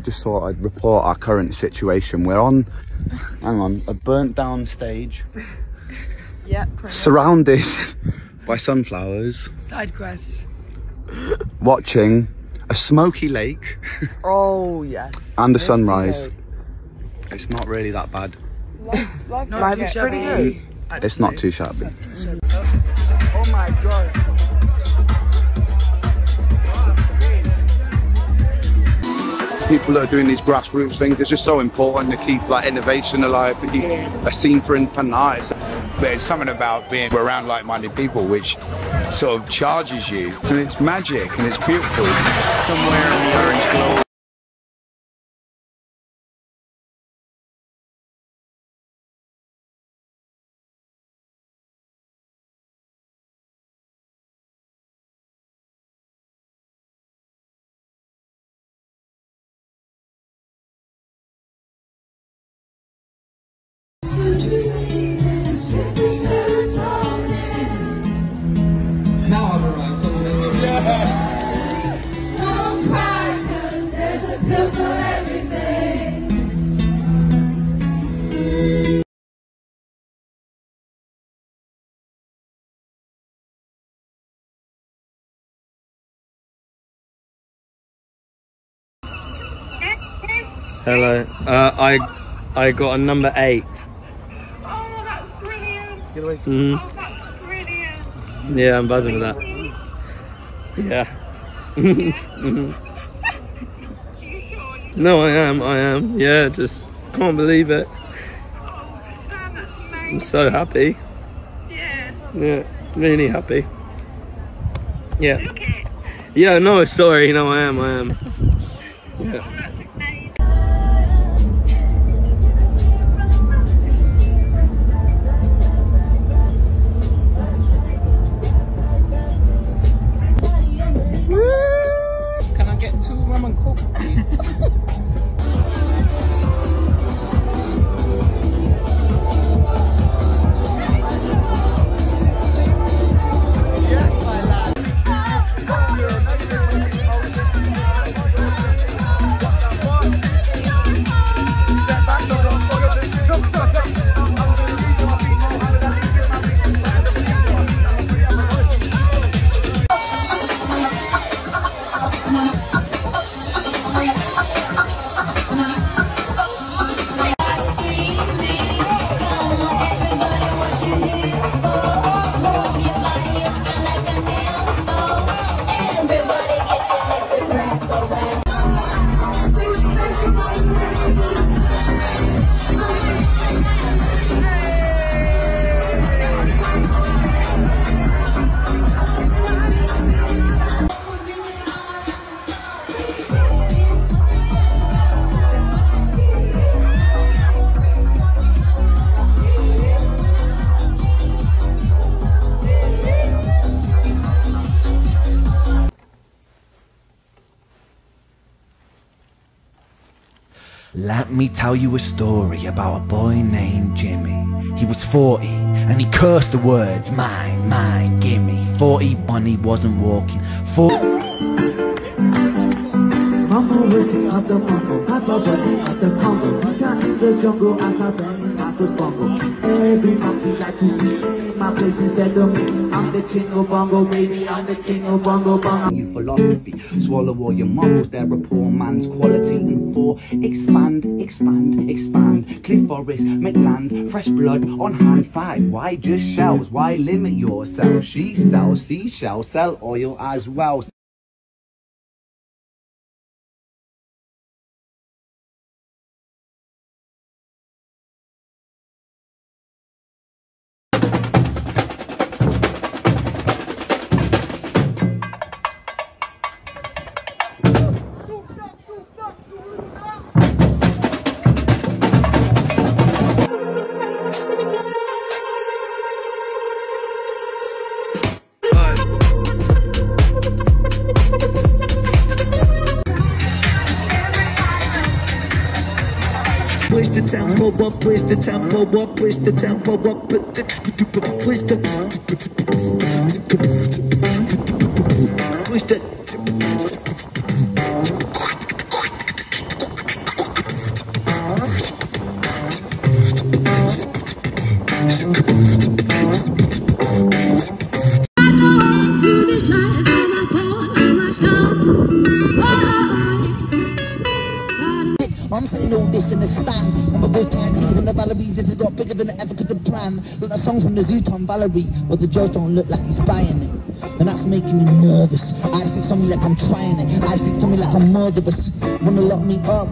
I just thought I'd report our current situation. We're on, hang on, a burnt down stage, Yeah, surrounded by sunflowers, Side quest. watching a smoky lake Oh, yes. and a sunrise. It's not really that bad. Not Life too is shabby. pretty good. It's not too shabby. Oh, oh my god. People that are doing these grassroots things. It's just so important to keep like innovation alive, to keep a scene for empanadas. There's something about being around like-minded people which sort of charges you. And it's magic and it's beautiful. Somewhere in the orange glow. Hello. Uh, I I got a number eight. Oh, that's brilliant. Mhm. Oh, that's brilliant. Yeah, I'm buzzing with that. Yeah. You sure? You no, I am. I am. Yeah, just can't believe it. Sam, that's I'm so happy. Yeah. Yeah, really happy. Yeah. Look it. Yeah. No, sorry. No, I am. I am. Yeah. Let me tell you a story about a boy named Jimmy. He was 40 and he cursed the words mine, mine, gimme. 41 he wasn't walking. 40 Mama was the of the Papa was the of the Congo. We got in the jungle, I started like to be my place instead of me. I'm the king of bongo, baby, I'm the king of bongo, bongo. You philosophy, swallow all your marbles, they're a poor man's quality. And four, expand, expand, expand. Cliff Forest, make land, fresh blood on hand. Five, why just shells? Why limit yourself? She sells seashells, sell oil as well. The tempo up, push the tempo up, push the tempo up, push the push the push the than it ever could have planned. Look, that song from the Zooton Valerie, but the judge don't look like he's buying it. And that's making me nervous. Eyes fixed on me like I'm trying it. Eyes fixed on me like I'm murderous. Wanna lock me up?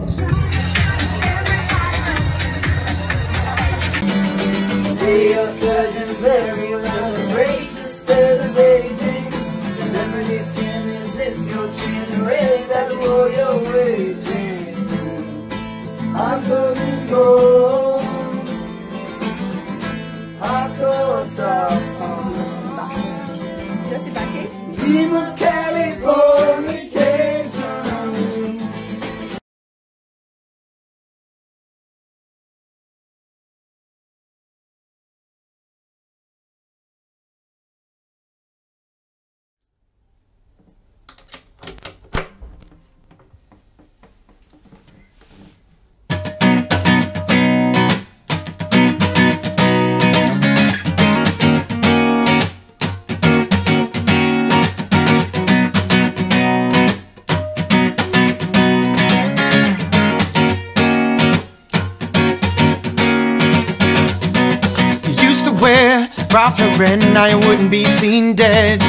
Now you wouldn't be seen dead.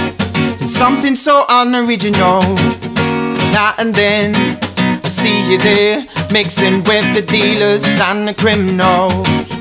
In something so unoriginal. Now and then, I see you there, mixing with the dealers and the criminals.